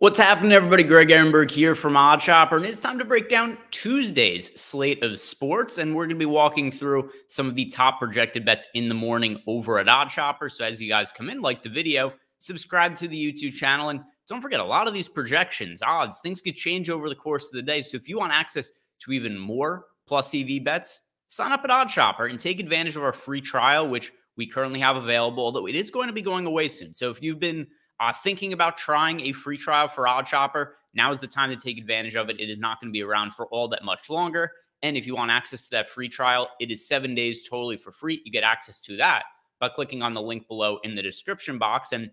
What's happening, everybody? Greg Ehrenberg here from OddsShopper, and it's time to break down Tuesday's slate of sports. And we're going to be walking through some of the top projected bets in the morning over at OddsShopper. So, as you guys come in, like the video, subscribe to the YouTube channel, and don't forget a lot of these projections, odds, things could change over the course of the day. So, if you want access to even more plus EV bets, sign up at OddsShopper and take advantage of our free trial, which we currently have available, although it is going to be going away soon. So, if you've been uh, thinking about trying a free trial for OddsShopper, now is the time to take advantage of it. It is not going to be around for all that much longer. And if you want access to that free trial, it is seven days totally for free. You get access to that by clicking on the link below in the description box. And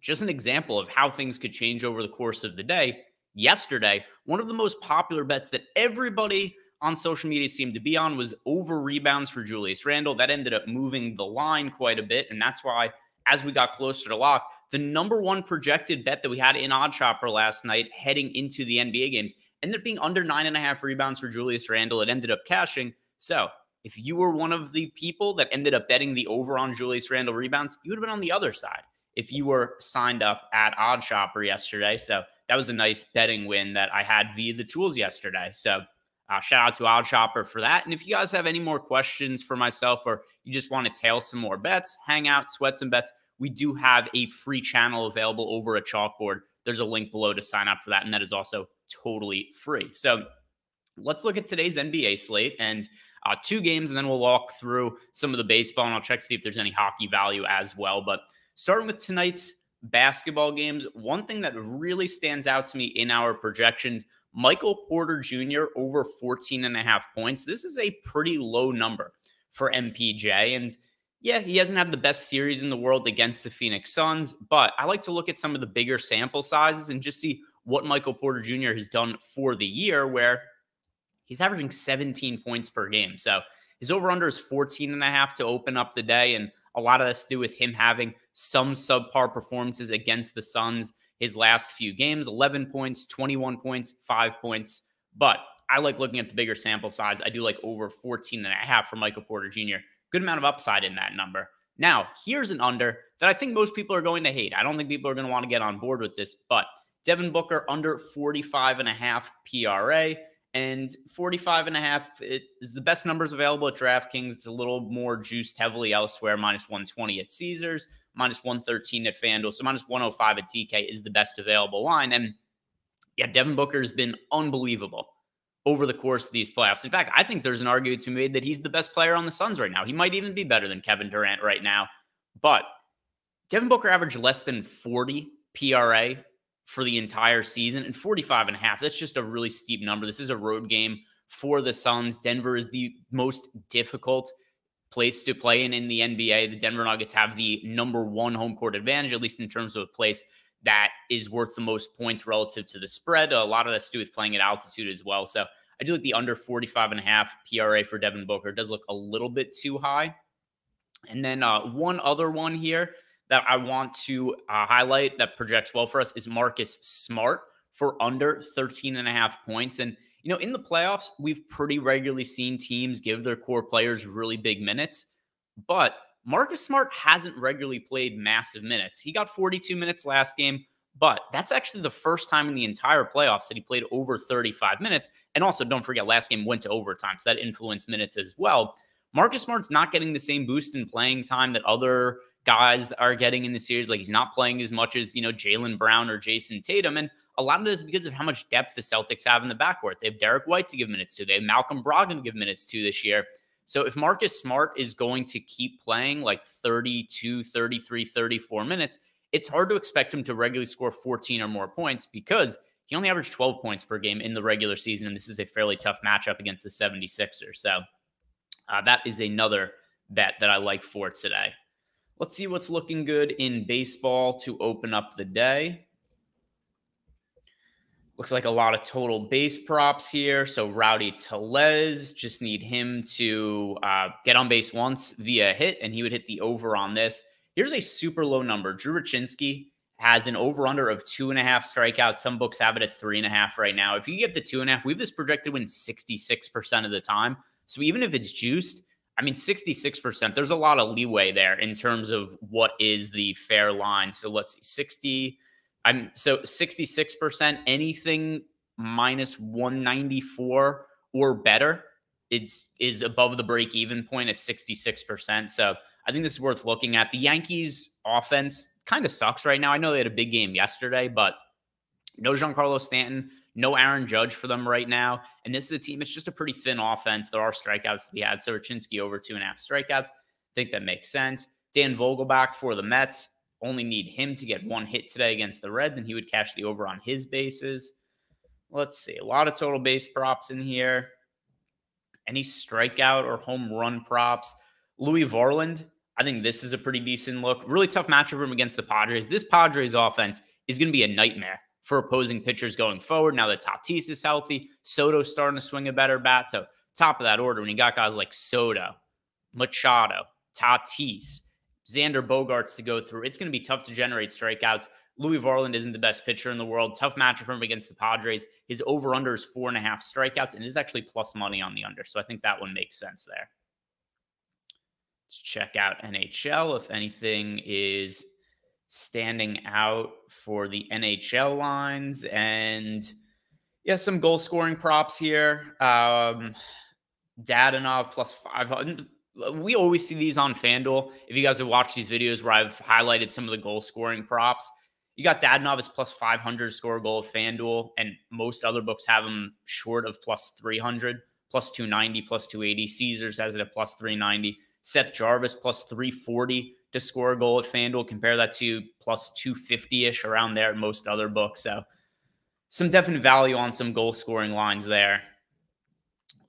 just an example of how things could change over the course of the day. Yesterday, one of the most popular bets that everybody on social media seemed to be on was over rebounds for Julius Randle. That ended up moving the line quite a bit. And that's why, as we got closer to lock, the number one projected bet that we had in OddsShopper last night heading into the NBA games ended up being under nine and a half rebounds for Julius Randle. It ended up cashing. So if you were one of the people that ended up betting the over on Julius Randle rebounds, you would have been on the other side if you were signed up at OddsShopper yesterday. So that was a nice betting win that I had via the tools yesterday. So uh, shout out to OddsShopper for that. And if you guys have any more questions for myself or you just want to tail some more bets, hang out, sweat some bets, we do have a free channel available over a chalkboard. There's a link below to sign up for that, and that is also totally free. So let's look at today's NBA slate and uh, two games, and then we'll walk through some of the baseball, and I'll check to see if there's any hockey value as well. But starting with tonight's basketball games, one thing that really stands out to me in our projections Michael Porter Jr. over 14 and a half points. This is a pretty low number for MPJ. And yeah, he hasn't had the best series in the world against the Phoenix Suns, but I like to look at some of the bigger sample sizes and just see what Michael Porter Jr. has done for the year, where he's averaging 17 points per game. So his over under is 14 and a half to open up the day. And a lot of this to do with him having some subpar performances against the Suns his last few games 11 points, 21 points, five points. But I like looking at the bigger sample size. I do like over 14 and a half for Michael Porter Jr good amount of upside in that number. Now, here's an under that I think most people are going to hate. I don't think people are going to want to get on board with this, but Devin Booker under 45 and a half PRA and 45 and a half is the best numbers available at DraftKings. It's a little more juiced heavily elsewhere, minus 120 at Caesars, minus 113 at FanDuel. So minus 105 at DK is the best available line. And yeah, Devin Booker has been unbelievable over the course of these playoffs. In fact, I think there's an argument to be made that he's the best player on the Suns right now. He might even be better than Kevin Durant right now. But Devin Booker averaged less than 40 PRA for the entire season and 45 and a half. That's just a really steep number. This is a road game for the Suns. Denver is the most difficult place to play in in the NBA. The Denver Nuggets have the number one home court advantage, at least in terms of a place that is worth the most points relative to the spread. A lot of that's to do with playing at altitude as well. So I do like the under 45 and a half PRA for Devin Booker. It does look a little bit too high. And then uh, one other one here that I want to uh, highlight that projects well for us is Marcus Smart for under 13 and a half points. And, you know, in the playoffs, we've pretty regularly seen teams give their core players really big minutes. But Marcus Smart hasn't regularly played massive minutes. He got 42 minutes last game, but that's actually the first time in the entire playoffs that he played over 35 minutes. And also, don't forget, last game went to overtime, so that influenced minutes as well. Marcus Smart's not getting the same boost in playing time that other guys are getting in the series. Like he's not playing as much as, you know, Jaylen Brown or Jayson Tatum. And a lot of this is because of how much depth the Celtics have in the backcourt. They have Derrick White to give minutes to. They have Malcolm Brogdon to give minutes to this year. So if Marcus Smart is going to keep playing like 32, 33, 34 minutes, it's hard to expect him to regularly score 14 or more points because he only averaged 12 points per game in the regular season. And this is a fairly tough matchup against the 76ers. So uh, that is another bet that I like for today. Let's see what's looking good in baseball to open up the day. Looks like a lot of total base props here. So Rowdy Tellez, just need him to uh, get on base once via hit, and he would hit the over on this. Here's a super low number. Drew Rucinski has an over under of two and a half strikeouts. Some books have it at three and a half right now. If you get the two and a half, we have this projected win 66% of the time. So even if it's juiced, I mean, 66%, there's a lot of leeway there in terms of what is the fair line. So let's see, 60 I'm so 66%, anything minus 194 or better is is above the break even point at 66%. So I think this is worth looking at. The Yankees offense kind of sucks right now. I know they had a big game yesterday, but no Giancarlo Stanton, no Aaron Judge for them right now. And this is a team, it's just a pretty thin offense. There are strikeouts to be had. So Rucinski over two and a half strikeouts. I think that makes sense. Dan Vogelbach for the Mets. Only need him to get one hit today against the Reds, and he would cash the over on his bases. Let's see. A lot of total base props in here. Any strikeout or home run props? Louis Varland. I think this is a pretty decent look. Really tough matchup him against the Padres. This Padres offense is going to be a nightmare for opposing pitchers going forward. Now that Tatis is healthy, Soto's starting to swing a better bat. So top of that order, when you got guys like Soto, Machado, Tatis, Xander Bogaerts to go through, it's going to be tough to generate strikeouts. Louis Varland isn't the best pitcher in the world. Tough matchup for him against the Padres. His over under is four and a half strikeouts and is actually plus money on the under. So I think that one makes sense there. Let's check out NHL if anything is standing out for the NHL lines. And yeah, some goal scoring props here. Um, Dadonov plus 500. We always see these on FanDuel. If you guys have watched these videos where I've highlighted some of the goal scoring props, you got Dadonov as plus 500 score goal at FanDuel, and most other books have him short of plus 300, plus 290, plus 280. Caesars has it at plus 390. Seth Jarvis plus 340 to score a goal at FanDuel. Compare that to plus 250 ish around there at most other books. So some definite value on some goal scoring lines there.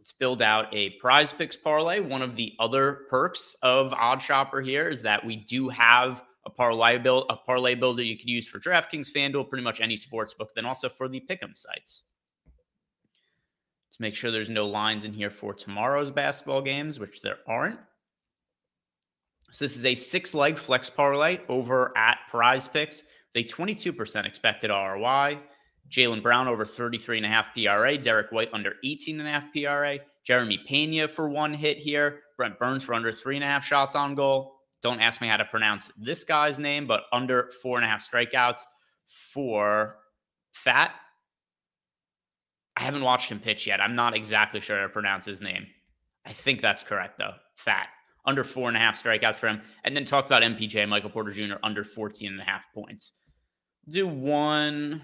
Let's build out a PrizePicks parlay. One of the other perks of OddsShopper here is that we do have a parlay build, a parlay builder you could use for DraftKings, FanDuel, pretty much any sports book, then also for the pick'em sites. Let's make sure there's no lines in here for tomorrow's basketball games, which there aren't. So this is a six leg flex parlay over at PrizePicks. They 22% expected ROI. Jaylen Brown over 33 and a half PRA. Derrick White under 18 and a half PRA. Jeremy Pena for one hit here. Brent Burns for under three and a half shots on goal. Don't ask me how to pronounce this guy's name, but under four and a half strikeouts for Fat. I haven't watched him pitch yet. I'm not exactly sure how to pronounce his name. I think that's correct, though. Fat under four and a half strikeouts for him. And then talk about MPJ, Michael Porter Jr., under 14 and a half points. Do one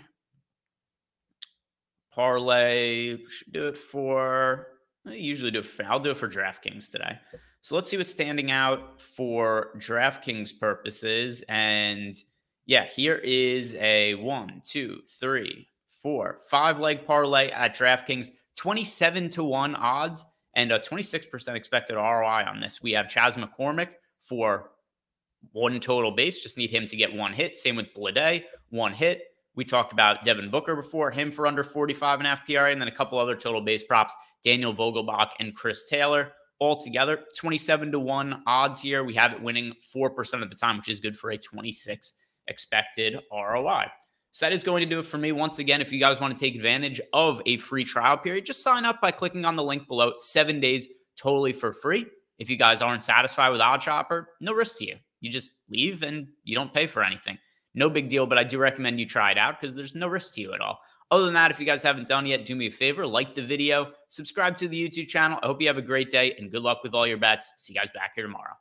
parlay. Should do it for, I usually do it for, I'll do it for DraftKings today. So let's see what's standing out for DraftKings purposes. And yeah, here is a one, two, three, four, five leg parlay at DraftKings, 27 to 1 odds and a 26% expected ROI on this. We have Chas McCormick for one total base, just need him to get one hit. Same with Bleday, one hit. We talked about Devin Booker before, him for under 45 and a half PRA, and then a couple other total base props, Daniel Vogelbach and Chris Taylor. All together, 27 to 1 odds here. We have it winning 4% of the time, which is good for a 26 expected ROI. So that is going to do it for me. Once again, if you guys want to take advantage of a free trial period, just sign up by clicking on the link below. Seven days totally for free. If you guys aren't satisfied with OddsShopper, no risk to you. You just leave and you don't pay for anything. No big deal, but I do recommend you try it out because there's no risk to you at all. Other than that, if you guys haven't done yet, do me a favor, like the video, subscribe to the YouTube channel. I hope you have a great day and good luck with all your bets. See you guys back here tomorrow.